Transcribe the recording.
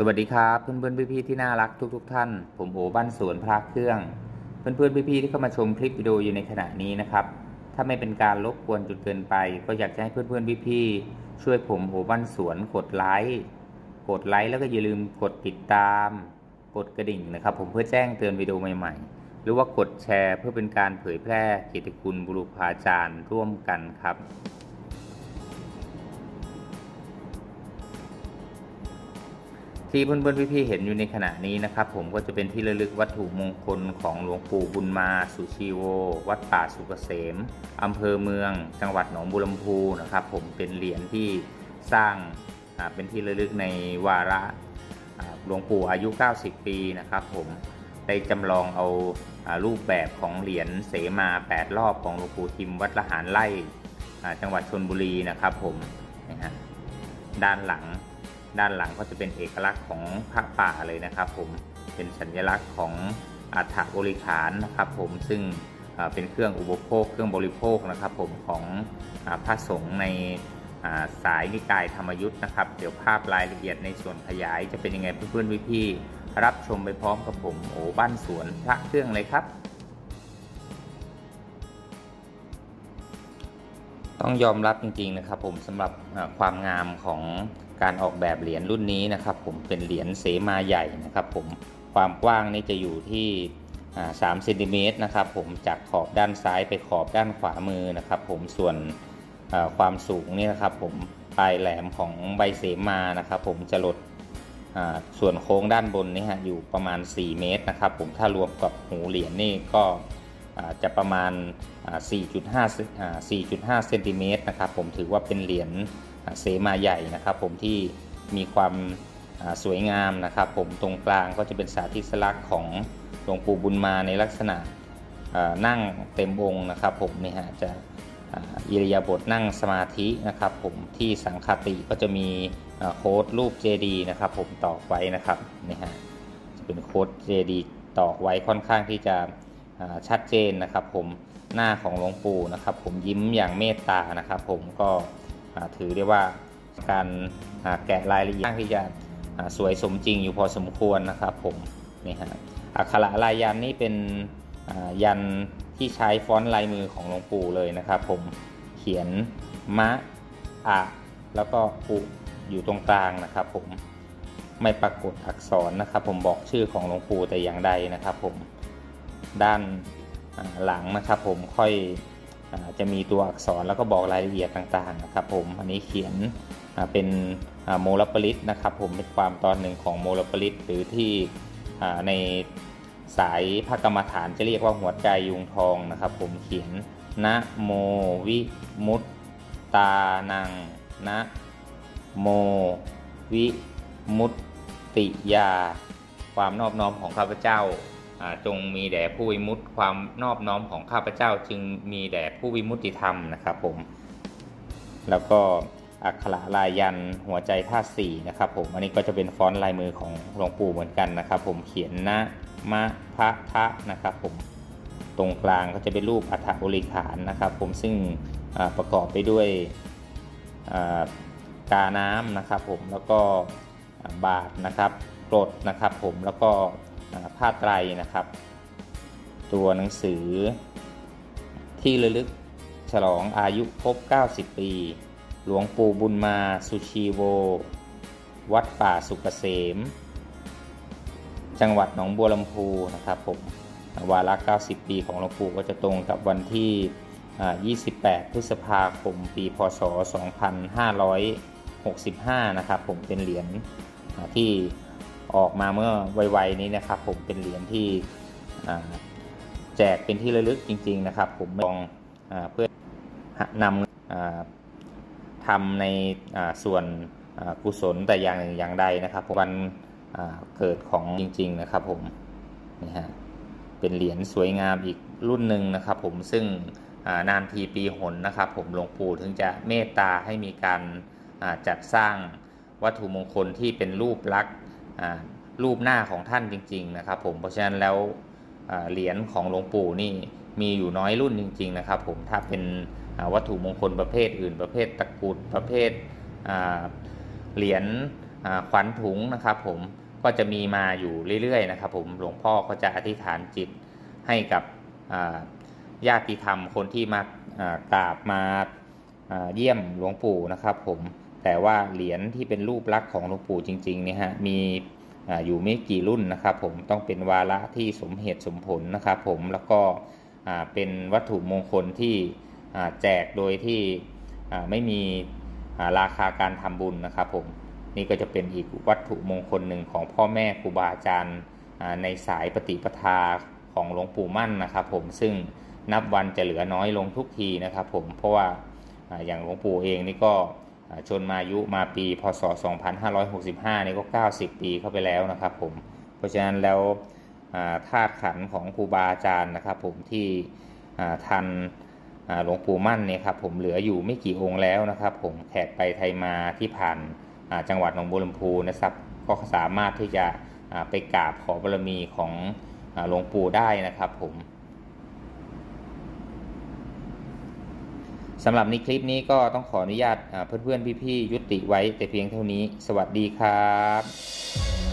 สวัสดีครับเพื่อนๆพี่ๆที่น่ารักทุกๆท่าน ผมโอบ้านสวนพระเครื่อง เพื่อนๆพี่ๆที่เข้ามาชมคลิปวิดีโออยู่ในขณะนี้นะครับ ถ้าไม่เป็นการรบกวนจนเกินไป ก็อยากจะให้เพื่อนๆพี่ๆช่วยผมโอบ้านสวนกดไลค์กดไลค์แล้วก็อย่าลืมกดติดตาม กดกระดิ่งนะครับ ผมเพื่อแจ้งเตือนวิดีโอใหม่ๆ หรือว่ากดแชร์เพื่อเป็นการเผยแพร่กียรติคุณบุรุษาจารย์ร่วมกันครับ ที่เพื่อนๆพี่ๆเห็นอยู่ในขณะนี้นะครับ ผมก็จะเป็นที่ระลึกวัตถุมงคลของหลวงปู่บุญมาสุชีโว วัดป่าสุกเกษมอำเภอเมือง จังหวัดหนองบุรมพูนะครับ ผมเป็นเหรียญที่สร้างเป็นที่ระลึกในวาระหลวงปู่อายุ 90 ปีนะครับ ผมได้จำลองเอารูปแบบของเหรียญเสมา 8 รอบของหลวงปู่ทิมวัดละหารไล่จังหวัดชนบุรีนะครับ ผมนะฮะด้านหลัง ด้านหลังก็จะเป็นเอกลักษณ์ของพระป่าเลยนะครับผมเป็นสัญลักษณ์ของอัฐบริขารนะครับผมซึ่งเป็นเครื่องอุปโภคเครื่องบริโภคนะครับ ผมของพระสงฆ์ในสายนิกายธรรมยุทธ์นะครับ เดี๋ยวภาพรายละเอียดในส่วนขยายจะเป็นยังไงเพื่อนๆพี่ๆรับชมไปพร้อมกับผมโอ้บ้านสวนพระเครื่องเลยครับ ต้องยอมรับจริงๆนะครับ ผมสำหรับความงามของ การออกแบบเหรียญรุ่นนี้นะครับ ผมเป็นเหรียญเสมาใหญ่นะครับ ผมความกว้างนี่จะอยู่ที่3เซนติเมตรนะครับ ผมจากขอบด้านซ้ายไปขอบด้านขวามือนะครับ ผมส่วนความสูงนี่นะครับ ผมปลายแหลมของใบเสมานะครับ ผมจะลดส่วนโค้งด้านบนนี่ฮะอยู่ประมาณ 4 เมตรนะครับ ผมถ้ารวมกับหูเหรียญนี่ก็จะประมาณ 4.5 4.5 เซนติเมตรนะครับ ผมถือว่าเป็นเหรียญ เสมาใหญ่นะครับ ผมที่มีความสวยงามนะครับ ผมตรงกลางก็จะเป็นสาธิสลักษณ์ของหลวงปู่บุญมาในลักษณะนั่งเต็มองค์นะครับ ผมนี่ฮะจะอิริยาบถนั่งสมาธินะครับ ผมที่สังคติก็จะมีโค้ดรูปเจดีนะครับ ผมตอกไว้นะครับนี่ฮะจะเป็นโค้ดเจดีตอกไว้ค่อนข้างที่จะชัดเจนนะครับ ผมหน้าของหลวงปู่นะครับ ผมยิ้มอย่างเมตตานะครับ ผมก็ ถือได้ว่าการแกะรายละเอียดที่จะสวยสมจริงอยู่พอสมควรนะครับผมนี่ฮะอักขระลายยันนี่เป็นยันที่ใช้ฟอนต์ลายมือของหลวงปู่เลยนะครับผมเขียนมะอะแล้วก็ปุอยู่ตรงกลางนะครับผมไม่ปรากฏอักษรนะครับ ผมบอกชื่อของหลวงปู่แต่อย่างใดนะครับ ผมด้านหลังนะครับ ผมค่อย จะมีตัวอักษรแล้วก็บอกรายละเอียดต่างๆนะครับผมอันนี้เขียนเป็นโมลปริตนะครับผมเป็นความตอนหนึ่งของโมลปริตหรือที่ในสายพระกรรมฐานจะเรียกว่าหัวใจยุงทองนะครับ ผมเขียนนะโมวิมุตตานังนะโมวิมุตติยา ความนอบน้อมของข้าพเจ้า จงมีแด่ผู้วิมุตติความนอบน้อมของข้าพเจ้าจึงมีแด่ผู้วิมุตติธรรมนะครับผม แล้วก็อักขระลายยันหัวใจธาสี่นะครับผมอันนี้ก็จะเป็นฟอนต์ลายมือของหลวงปู่เหมือนกันนะครับ ผมเขียนนะมะพระทะนะครับผมตรงกลางก็จะเป็นรูปอัฐบริขารนะครับ ผมซึ่งประกอบไปด้วยกาน้ำนะครับผมแล้วก็บาทนะครับกรดนะครับผมแล้วก็ ผ้าไตรนะครับ ตัวหนังสือที่ระลึกฉลองอายุครบ 90 ปี หลวงปู่บุญมา สุชีโว วัดป่าสุกเกษม จังหวัดหนองบัวลำพูนะครับผมวาระ 90 ปีของหลวงปู่ก็จะตรงกับวันที่ 28 พฤษภาคม ปี พศ 2565 นะครับผมเป็นเหรียญที่ ออกมาเมื่อไวๆนี้นะครับผมเป็นเหรียญที่แจกเป็นที่ระลึกจริง ๆนะครับ ผมลองเพื่อนำทำในส่วนกุศลแต่อย่างหนึ่งอย่างใดนะครับวันเกิดของจริง ๆนะครับผมนี่ฮะเป็นเหรียญสวยงามอีกรุ่นหนึ่งนะครับผมซึ่งนานทีปีหนนะครับผมหลวงปู่ถึงจะเมตตาให้มีการจัดสร้างวัตถุมงคลที่เป็นรูปลักษณ์ รูปหน้าของท่านจริง ๆ นะครับ ผมเพราะฉะนั้นแล้วเหรียญของหลวงปู่นี่มีอยู่น้อยรุ่นจริง ๆ นะครับ ผมถ้าเป็นวัตถุมงคลประเภทอื่น ประเภทตะกุดประเภทเหรียญขวัญถุงนะครับ ผมก็จะมีมาอยู่เรื่อยๆนะครับ ผมหลวงพ่อก็จะอธิษฐานจิตให้กับญาติธรรมคนที่มากราบมาเยี่ยมหลวงปู่นะครับ ผม แต่ว่าเหรียญที่เป็นรูปลักษณ์ของหลวงปู่จริงๆเนี่ยฮะมีอยู่ไม่กี่รุ่นนะครับผมต้องเป็นวาระที่สมเหตุสมผลนะครับผมแล้วก็เป็นวัตถุมงคลที่แจกโดยที่ไม่มีราคาการทำบุญนะครับผมนี่ก็จะเป็นอีกวัตถุมงคลหนึ่งของพ่อแม่ครูบาอาจารย์ในสายปฏิปทาของหลวงปู่มั่นนะครับผมซึ่งนับวันจะเหลือน้อยลงทุกทีนะครับผมเพราะว่าอย่างหลวงปู่เองนี่ก็ ชนมายุมาปีพศ 2565 นี่ก็ 90 ปีเข้าไปแล้วนะครับผม เพราะฉะนั้นแล้วธาตุขันของครูบาอาจารย์นะครับผมที่ทันหลวงปู่มั่นเนี่ยครับผมเหลืออยู่ไม่กี่องค์แล้วนะครับผมแขกไปไทยมาที่ผ่านจังหวัดหนองบัวลำพูนะครับก็สามารถที่จะไปกราบขอบารมีของหลวงปู่ได้นะครับผม สำหรับในคลิปนี้ก็ต้องขออนุญาตเพื่อนๆพี่ๆยุติไว้แต่เพียงเท่านี้ สวัสดีครับ